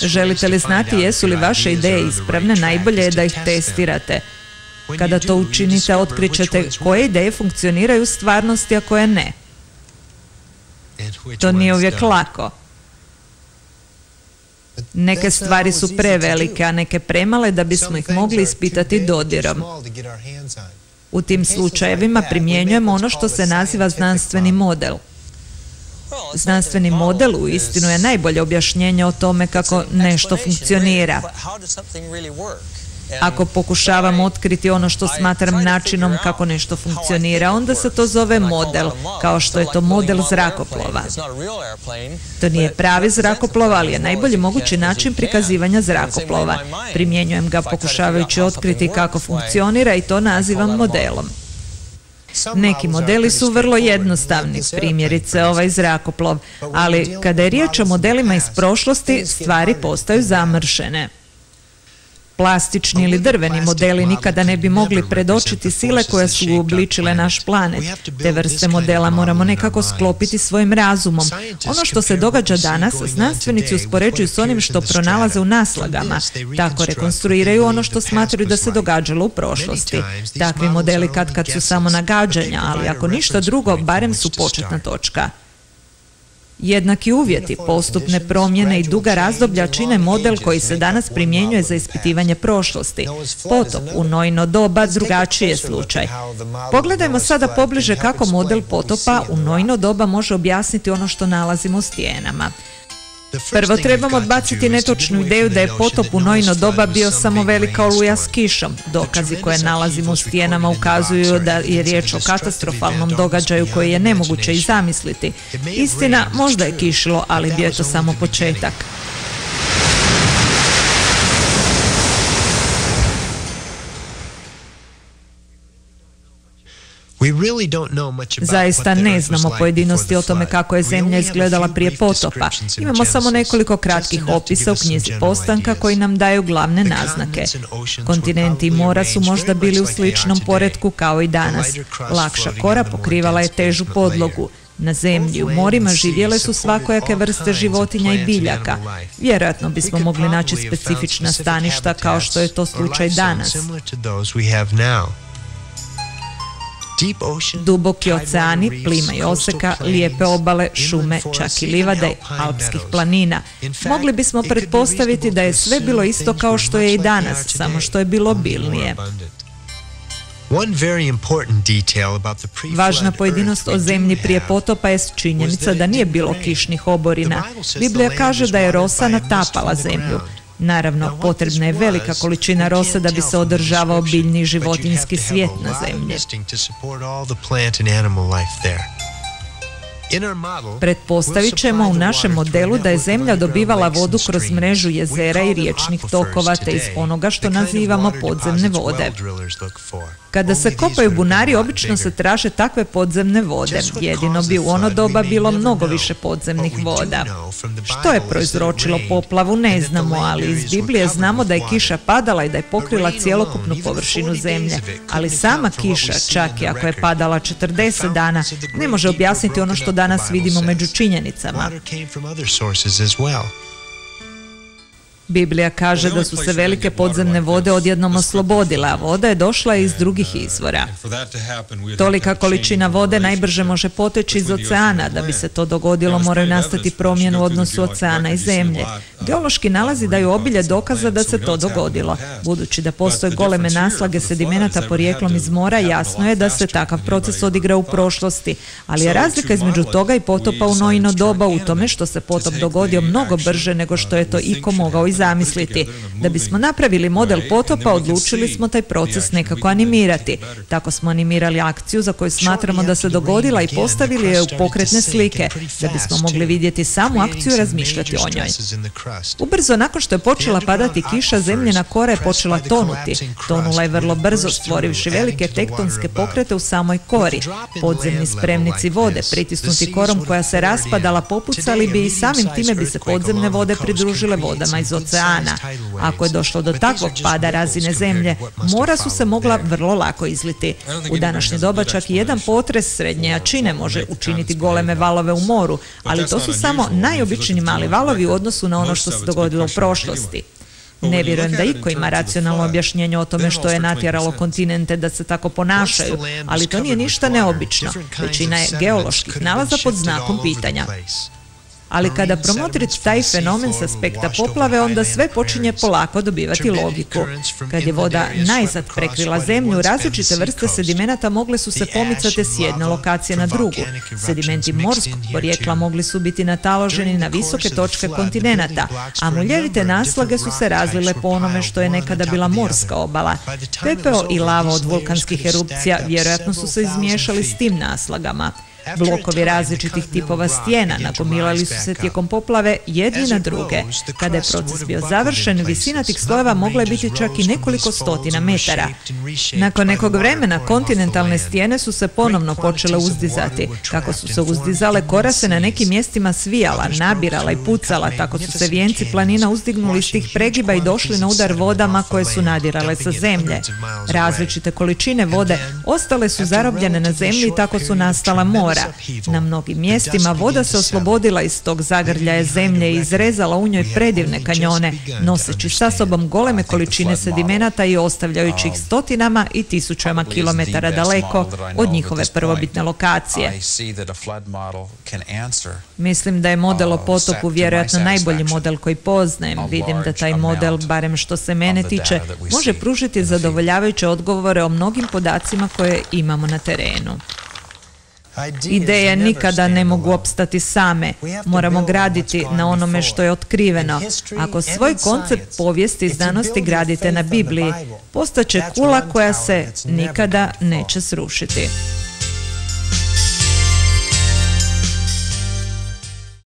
Želite li znati jesu li vaše ideje ispravne, najbolje je da ih testirate. Kada to učinite, otkrićete koje ideje funkcioniraju u stvarnosti, a koje ne. To nije uvijek lako. Neke stvari su prevelike, a neke premale da bismo ih mogli ispitati dodirom. U tim slučajevima primjenjujemo ono što se naziva znanstveni model. Znanstveni model u istinu je najbolje objašnjenje o tome kako nešto funkcionira. Ako pokušavam otkriti ono što smatram načinom kako nešto funkcionira, onda se to zove model, kao što je to model zrakoplova. To nije pravi zrakoplov, ali je najbolji mogući način prikazivanja zrakoplova. Primjenjujem ga pokušavajući otkriti kako funkcionira i to nazivam modelom. Neki modeli su vrlo jednostavni, primjerice ovaj zrakoplov, ali kada je riječ o modelima iz prošlosti, stvari postaju zamršene. Plastični ili drveni modeli nikada ne bi mogli predočiti sile koje su uobličile naš planet. Te vrste modela moramo nekako sklopiti svojim razumom. Ono što se događa danas, znanstvenici uspoređuju s onim što pronalaze u naslagama. Tako rekonstruiraju ono što smatraju da se događalo u prošlosti. Takvi modeli kad kad su samo nagađanja, ali ako ništa drugo, barem su početna točka. Jednaki uvjeti, postupne promjene i duga razdoblja čine model koji se danas primjenjuje za ispitivanje prošlosti. Potop u nojno doba drugačiji je slučaj. Pogledajmo sada pobliže kako model potopa u nojno doba može objasniti ono što nalazimo u stijenama. Prvo trebamo odbaciti netočnu ideju da je potop u nojno doba bio samo velika oluja s kišom. Dokazi koje nalazimo u stijenama ukazuju da je riječ o katastrofalnom događaju koji je nemoguće i zamisliti. Istina, možda je kišilo, ali bio je to samo početak. Zaista ne znamo pojedinosti o tome kako je zemlja izgledala prije potopa. Imamo samo nekoliko kratkih opisa u knjizi postanka koji nam daju glavne naznake. Kontinenti i mora su možda bili u sličnom poredku kao i danas. Lakša kora pokrivala je težu podlogu. Na zemlji u morima živjele su svakojake vrste životinja i biljaka. Vjerojatno bismo mogli naći specifična staništa kao što je to slučaj danas. Duboki oceani, plima i oseka, lijepe obale, šume, čak i livade, alpskih planina. Mogli bismo pretpostaviti da je sve bilo isto kao što je i danas, samo što je bilo bilnije. Važna pojedinost o zemlji prije potopa je činjenica da nije bilo kišnih oborina. Biblija kaže da je rosa natapala zemlju. Naravno, potrebna je velika količina rose da bi se održavao biljni životinski svijet na zemlji. Pretpostavit ćemo u našem modelu da je zemlja dobivala vodu kroz mrežu jezera i riječnih tokova te iz onoga što nazivamo podzemne vode. Kada se kopaju bunari, obično se traže takve podzemne vode. Jedino bi u ono doba bilo mnogo više podzemnih voda. Što je proizročilo poplavu, ne znamo, ali iz Biblije znamo da je kiša padala i da je pokrila cjelokupnu površinu zemlje. Ali sama kiša, čak i ako je padala 40 dana, ne može objasniti ono što danas vidimo među činjenicama. Biblija kaže da su se velike podzemne vode odjednom oslobodile, a voda je došla iz drugih izvora. Tolika količina vode najbrže može poteći iz oceana. Da bi se to dogodilo, moraju nastati promjenu u odnosu oceana i zemlje. Geološki nalazi daju obilje dokaza da se to dogodilo. Budući da postoje goleme naslage sedimenata porijeklom iz mora, jasno je da se takav proces odigra u prošlosti, ali je razlika između toga i potopa u nojino doba u tome što se potop dogodio mnogo brže nego što je to iko mogao zamisliti. Da bismo napravili model potopa, odlučili smo taj proces nekako animirati. Tako smo animirali akciju za koju smatramo da se dogodila i postavili je u pokretne slike, da bismo mogli vidjeti samu akciju i razmišljati o njoj. Ubrzo nakon što je počela padati kiša, zemljena kora je počela tonuti. Tonula je vrlo brzo, stvorivši velike tektonske pokrete u samoj kori. Podzemni spremnici vode, pritisnuti korom koja se raspadala, popucali bi i samim time bi se podzemne vode pridružile vodama iz oceana. Ako je došlo do takvog pada razine zemlje, mora su se mogla vrlo lako izliti. U današnje doba čak i jedan potres srednje jačine može učiniti goleme valove u moru, ali to su samo najobičniji mali valovi u odnosu na ono što se dogodilo u prošlosti. Ne vjerujem da iko ima racionalno objašnjenje o tome što je natjeralo kontinente da se tako ponašaju, ali to nije ništa neobično. Većina je geoloških nalaza pod znakom pitanja ali kada promotrite taj fenomen s aspekta poplave, onda sve počinje polako dobivati logiku. Kad je voda najzad prekrila zemlju, različite vrste sedimenata mogle su se pomicati s jedne lokacije na drugu. Sedimenti morskog porijekla mogli su biti nataloženi na visoke točke kontinenata, a muljevite naslage su se razlile po onome što je nekada bila morska obala. Pepeo i lava od vulkanskih erupcija vjerojatno su se izmiješali s tim naslagama. Blokovi različitih tipova stijena nagomilali su se tijekom poplave jedni na druge. Kada je proces bio završen, visina tih slojeva mogla je biti čak i nekoliko stotina metara. Nakon nekog vremena kontinentalne stijene su se ponovno počele uzdizati. Kako su se uzdizale, kora se na nekim mjestima svijala, nabirala i pucala, tako su se vijenci planina uzdignuli iz tih pregiba i došli na udar vodama koje su nadirale sa zemlje. Različite količine vode ostale su zarobljene na zemlji i tako su nastala mora na mnogim mjestima voda se oslobodila iz tog zagrljaja zemlje i izrezala u njoj predivne kanjone, noseći sa sobom goleme količine sedimenata i ostavljajući ih stotinama i tisućama kilometara daleko od njihove prvobitne lokacije. Mislim da je model o potopu vjerojatno najbolji model koji poznajem. Vidim da taj model, barem što se mene tiče, može pružiti zadovoljavajuće odgovore o mnogim podacima koje imamo na terenu. Ideje nikada ne mogu opstati same. Moramo graditi na onome što je otkriveno. Ako svoj koncept povijesti i znanosti gradite na Bibliji, postaće kula koja se nikada neće srušiti.